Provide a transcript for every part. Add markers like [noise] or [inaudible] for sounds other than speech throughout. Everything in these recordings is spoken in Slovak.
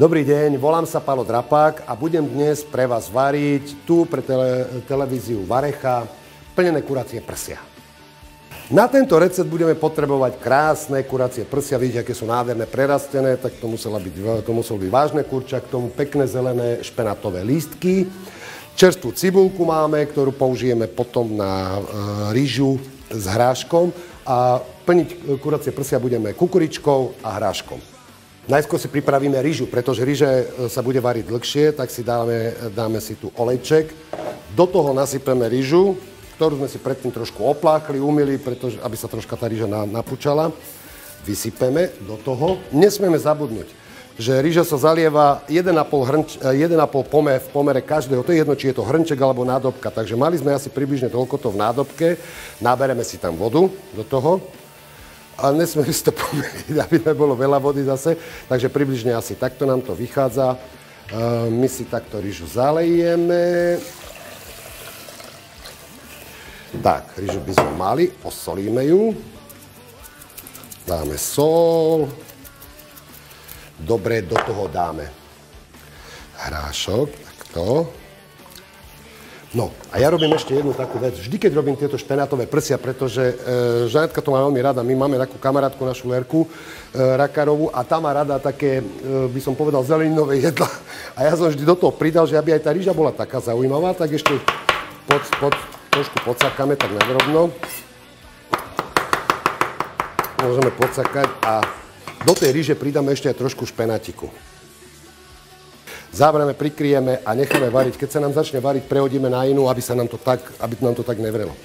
Dobrý deň, volám sa Palo Drapák a budem dnes pre vás variť tu pre tele, televíziu Varecha plnené kuracie prsia. Na tento recept budeme potrebovať krásne kuracie prsia, vidíte, aké sú nádherné prerastené, tak to, muselo byť, to muselo byť vážne kurča, k tomu pekné zelené špenatové lístky. Čerstvú cibulku máme, ktorú použijeme potom na e, rýžu s hráškom a plniť kuracie prsia budeme kukuričkou a hráškom. Najskôr si pripravíme rýžu, pretože rýže e, sa bude variť dlhšie, tak si dáme, dáme si tu olejček. Do toho nasypeme rýžu, ktorú sme si predtým trošku opláchli, umili, pretože, aby sa troška tá rýža napúčala. Vysypeme do toho. Nesmieme zabudnúť, že rýža sa zalieva 1,5, hrnč, 1,5 pomer v pomere každého. To je jedno, či je to hrnček alebo nádobka. Takže mali sme asi približne toľko to v nádobke. Nabereme si tam vodu do toho ale nesmieme si to [laughs] pomeriť, aby nebolo veľa vody zase. Takže približne asi takto nám to vychádza. Ehm, my si takto rýžu zalejeme. Tak, rýžu by sme mali, osolíme ju. Dáme sol. Dobre, do toho dáme hrášok, takto. No a ja robím ešte jednu takú vec. Vždy, keď robím tieto špenátové prsia, pretože e, Žanetka to má veľmi rada. My máme takú kamarátku, našu Lerku e, Rakarovú a tá má rada také, e, by som povedal, zeleninové jedla. [laughs] A ja som vždy do toho pridal, že aby aj tá rýža bola taká zaujímavá, tak ešte pod, pod, trošku podsakame tak nadrobno. Môžeme podsakať a do tej rýže pridáme ešte aj trošku špenátiku zavrieme, prikryjeme a necháme variť. Keď sa nám začne variť, prehodíme na inú, aby, sa nám to tak, aby nám to tak nevrelo.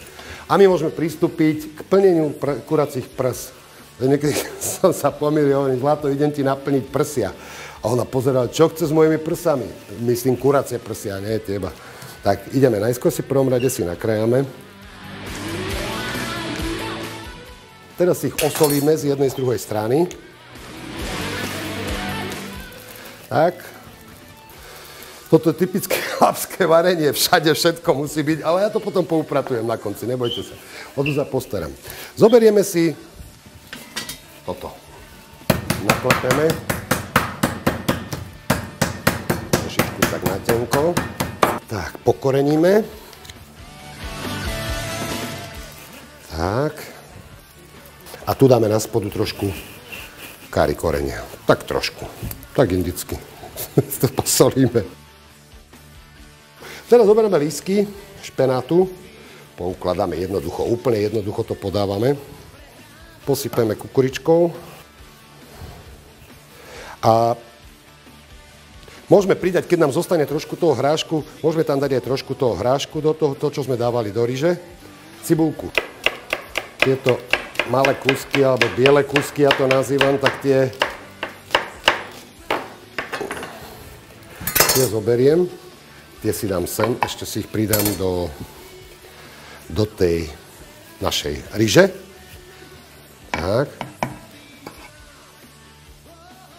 A my môžeme pristúpiť k plneniu pr- kuracích prs. Niekedy [laughs] som sa pomýlil, hovorím, Zlato, idem ti naplniť prsia. A ona pozerala, čo chce s mojimi prsami? Myslím, kuracie prsia, nie teba. Tak ideme, najskôr si prvom rade si nakrajame. Teraz si ich osolíme z jednej z druhej strany. Tak. Toto je typické [laughs] chlapské varenie, všade všetko musí byť, ale ja to potom poupratujem na konci, nebojte sa. O to sa postaram. Zoberieme si toto. Naklepeme. Trošičku tak na tenko. Tak, pokoreníme. Tak. A tu dáme na spodu trošku kári korenia. Tak trošku. Tak indicky. [laughs] to posolíme. Teraz zoberieme lísky špenátu, poukladáme jednoducho, úplne jednoducho to podávame. Posypeme kukuričkou. A môžeme pridať, keď nám zostane trošku toho hrášku, môžeme tam dať aj trošku toho hrášku do toho, to, čo sme dávali do ryže. Cibulku. Tieto malé kusky, alebo biele kusky, ja to nazývam, tak tie, tie zoberiem. Tie si dám sem, ešte si ich pridám do, do tej našej ryže. Tak.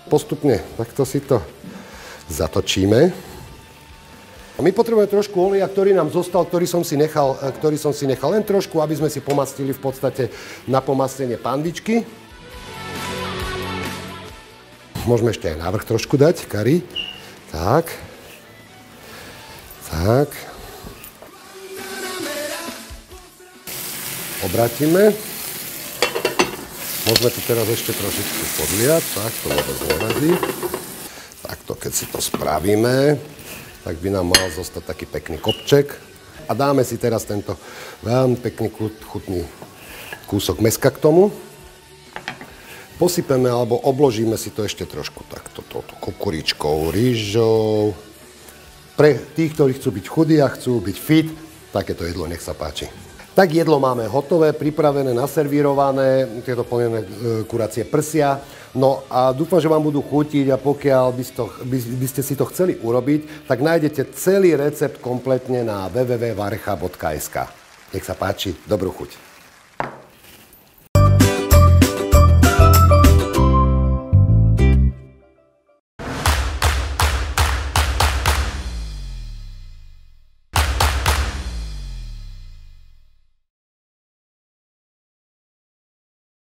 Postupne takto si to zatočíme. A my potrebujeme trošku oleja, ktorý nám zostal, ktorý som si nechal, ktorý som si nechal len trošku, aby sme si pomastili v podstate na pomastenie pandičky. Môžeme ešte aj návrh trošku dať, kari. Tak. Tak. Obratíme. Môžeme tu teraz ešte trošičku podliať, tak to vôbec nevadí. Takto, keď si to spravíme, tak by nám mal zostať taký pekný kopček. A dáme si teraz tento veľmi pekný, chutný kúsok meska k tomu. Posypeme alebo obložíme si to ešte trošku takto, toto kukuričkou, rýžou, pre tých, ktorí chcú byť chudí a chcú byť fit, takéto jedlo nech sa páči. Tak jedlo máme hotové, pripravené, naservírované, tieto plnené e, kuracie prsia. No a dúfam, že vám budú chutiť a pokiaľ by, to, by, by ste si to chceli urobiť, tak nájdete celý recept kompletne na www.varecha.sk. Nech sa páči, dobrú chuť.